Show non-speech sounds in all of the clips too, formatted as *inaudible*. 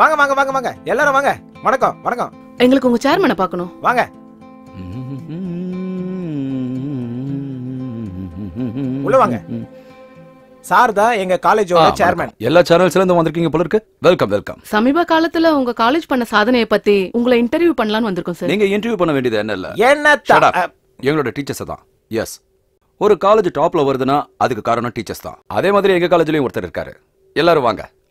வாங்க வாங்க வாங்க வாங்க. எல்லாரும் வாங்க. வணக்கம் வணக்கம். எங்களுக்கு உங்க சேர்மனை பார்க்கணும். வாங்க. உள்ள வாங்க. சார் தான் எங்க காலேஜோட சேர்மன். எல்லா சேனல்ஸ்ல இருந்து வந்திருக்கீங்க போல இருக்கு. வெல்கம் வெல்கம் சமீப காலத்துல உங்க காலேஜ் பண்ண சாதனையை பத்தி உங்களை இன்டர்வியூ பண்ணலாம்னு வந்திருக்கோம் சார் நீங்க இன்டர்வியூ பண்ண வேண்டியது என்ன இல்ல? up. எங்களோட டீச்சர்ஸ் தான். எஸ் ஒரு காலேஜ் டாப்ல வருதுன்னா அதுக்கு காரணம் டீச்சர்ஸ் தான். அதே மாதிரி எங்க காலேஜ்லயும் ஒருத்தர் இருக்காரு. எல்லாரும் வாங்க.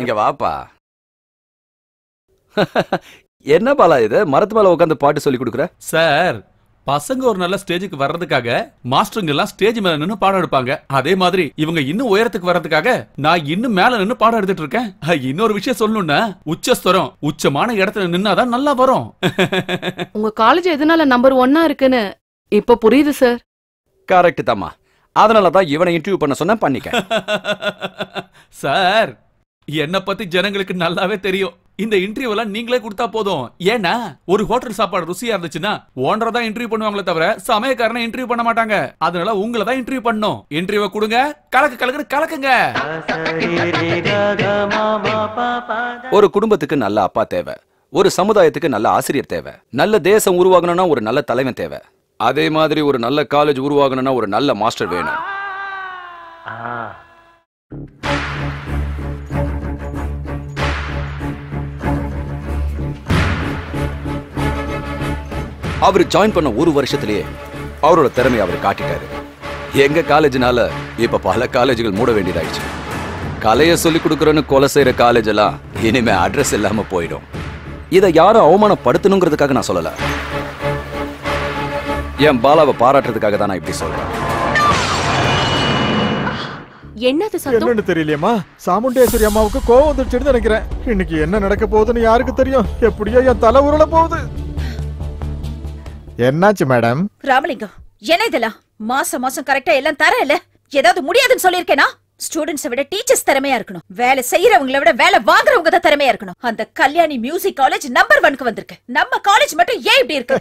இங்க வாப்பா என்ன பாலா இது மரத்து மேல உட்காந்து பாட்டு சொல்லி கொடுக்குற சார் பசங்க ஒரு நல்ல ஸ்டேஜுக்கு வர்றதுக்காக மாஸ்டருங்க எல்லாம் ஸ்டேஜ் மேல நின்னு பாடம் எடுப்பாங்க. அதே மாதிரி இவங்க இன்னும் உயரத்துக்கு வர்றதுக்காக நான் இன்னும் மேல நின்னு பாடம் எடுத்துட்டு இருக்கேன். இன்னொரு விஷயம் சொல்லணும்னா உச்சஸ்தரம் உச்சமான இடத்துல நின்னாதான் நல்லா வரும். *laughs* உங்க காலேஜ் எதனால நம்பர் ஒன்னா இருக்குன்னு இப்ப புரியுது சார் கரெக்ட் தாம்மா. அதனால தான் இவனை இன்டர்வியூ பண்ண சொன்னேன் பண்ணிக்க சார் *laughs* என்ன பத்தி ஜனங்களுக்கு நல்லாவே தெரியும். இந்த இன்டர்வியூ எல்லாம் நீங்களே கொடுத்தா போதும். ஏன்னா ஒரு ஹோட்டல் சாப்பாடு ருசியா இருந்துச்சுன்னா ஓனரை தான் இன்டர்வியூ பண்ணுவாங்களே தவிர சமயக்காரனை இன்டர்வியூ பண்ண மாட்டாங்க. அதனால உங்களை தான் இன்டர்வியூ பண்ணும் இன்டர்வியூ கொடுங்க. கலக்கு கலக்குன்னு கலக்குங்க. ஒரு குடும்பத்துக்கு நல்ல அப்பா தேவை. ஒரு சமுதாயத்துக்கு நல்ல ஆசிரியர் தேவை. நல்ல தேசம் உருவாகணும்னா ஒரு நல்ல தலைவன் தேவை. அதே மாதிரி ஒரு நல்ல காலேஜ் உருவாகணும்னா ஒரு நல்ல மாஸ்டர் வேணும். அவர் ஜாயின் பண்ண ஒரு வருஷத்திலேயே அவரோட திறமையை அவர் காட்டிட்டாரு. எங்க காலேஜ்னால இப்ப பல காலேஜுகள் மூட வேண்டியதாயிடுச்சு. கலைய சொல்லி கொடுக்கறன்னு கொலை செய்யற காலேஜ் எல்லாம் இனிமே அட்ரஸ் இல்லாம போயிடும். இதை யாரும் அவமானப்படுத்தணுங்கிறதுக்காக நான் சொல்லல. என் பாலாவை பாராட்டுறதுக்காக தான் நான் இப்படி சொல்றேன். என்னது சத்தம்? என்னன்னு தெரியலையம்மா? சாமுண்டேஸ்வரி அம்மாவுக்கு கோவம் வந்துருச்சுன்னு நினைக்கிறேன். இன்னைக்கு என்ன நடக்க போகுதுன்னு யாருக்கு தெரியும்? எப்படியோ என் தலை உருள போகுது. என்னாச்சு மேடம்? ராமலிங்கம் என்ன இதெல்லாம்? மாசம் மாசம் கரெக்டா எல்லாம் தர இல்ல ஏதாவது முடியாதுன்னு சொல்லிருக்கேனா ஸ்டூடெண்ட்ஸை விட டீச்சர்ஸ் திறமையா இருக்கணும். வேலை செய்யறவங்கள விட வேலை வாங்குறவங்க தான் திறமையா இருக்கணும். அந்த கல்யாணி மியூசிக் காலேஜ் நம்பர் ஒன்க்கு வந்திருக்கு. நம்ம காலேஜ் மட்டும் ஏன் இப்படி இருக்கு?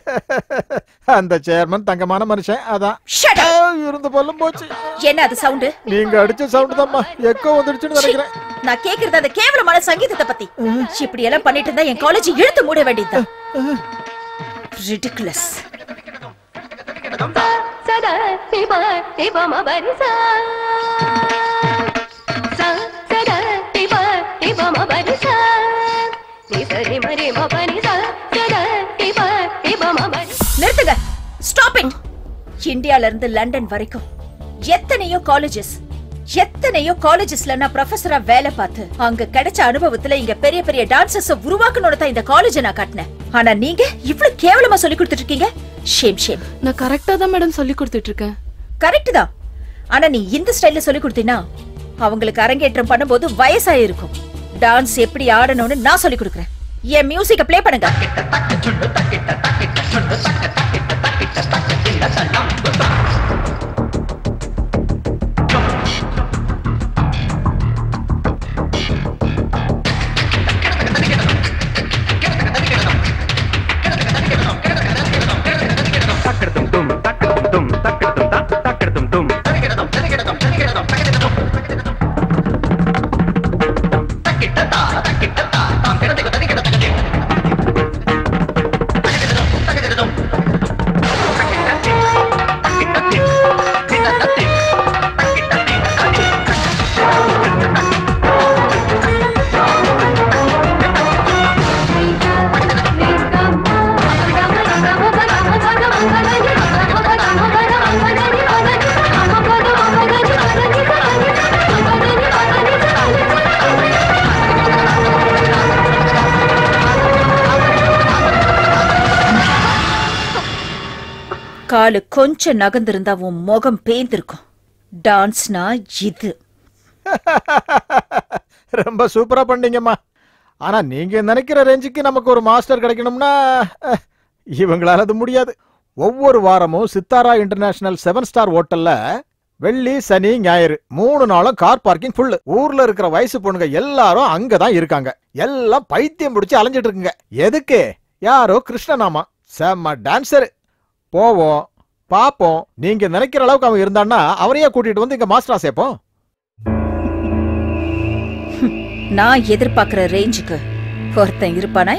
*laughs* அந்த சேர்மன் தங்கமான மனுஷன் அதான். இருந்து பொல்லும் போச்சு. என்ன அது சவுண்டு நீங்க அடிச்ச சவுண்ட் தான்மா. எக்கோ வந்துடுச்சுன்னு நினைக்கிறேன். நான் கேக்குறது அந்த கேவலமான சங்கீதத்தை பத்தி. இப்படி எல்லாம் பண்ணிட்டு இருந்தா என் காலேஜ் இழுத்து மூட வேண்டியதுதான். ரிடிகுலஸ் சதா சிவ சிவம பரிசா சதா சிவ சிவம பரிசா நிசரி மரி ம சதா சிவ சிவம பரிசா நிறுத்துங்க. ஸ்டாப் இட் இந்தியால இருந்து லண்டன் வரைக்கும் எத்தனையோ காலேஜஸ் எத்தனையோ காலேஜஸ்ல நான் ப்ரொஃபஸரா வேலை பார்த்து அங்க கிடைச்ச அனுபவத்துல இங்க பெரிய பெரிய டான்சர்ஸ் உருவாக்கணும்னு தான் இந்த காலேஜ் நான் கட்டினேன். ஆனா நீங்க இவ்ளோ கேவலமா சொல்லி கொடுத்துட்டு இருக்கீங்க ஷேம் ஷேம். நான் கரெக்டா தான் மேடம் சொல்லி கொடுத்துட்டு இருக்கேன் கரெக்ட் தான். ஆனா நீ இந்த ஸ்டைல்ல சொல்லி கொடுத்தீனா அவங்களுக்கு அரங்கேற்றம் பண்ணும்போது வயசாயிருக்கும் டான்ஸ் எப்படி ஆடணும்னு நான் சொல்லி கொடுக்கறேன். என் மியூசிக்க ப்ளே பண்ணுங்க. காலு கொஞ்சம் நகர்ந்திருந்தா உன் முகம் பேந்திருக்கும் டான்ஸ்னா இது. *laughs* ரொம்ப சூப்பரா பண்ணீங்கம்மா. ஆனா நீங்க நினைக்கிற ரேஞ்சுக்கு நமக்கு ஒரு மாஸ்டர் கிடைக்கணும்னா இவங்களால அது முடியாது. ஒவ்வொரு வாரமும் சித்தாரா இன்டர்நேஷனல் செவன் ஸ்டார் ஹோட்டல்ல வெள்ளி சனி ஞாயிறு மூணு நாளும் கார் பார்க்கிங் ஃபுல்லு ஊர்ல இருக்கிற வயசு பொண்ணுங்க எல்லாரும் அங்கதான் இருக்காங்க. எல்லாம் பைத்தியம் பிடிச்சி அலைஞ்சிட்டு இருக்குங்க. எதுக்கு? யாரோ கிருஷ்ணநாமா செம்ம டான்ஸரு போவோம் பாப்போம். நீங்க நினைக்கிற அளவுக்கு அவன் இருந்தான்னா அவரையே கூட்டிட்டு வந்து இங்க மாஸ்டரா சேர்ப்போம். நான் எதிர்பார்க்கிற ரேஞ்சுக்கு ஒருத்தன் இருப்பானா?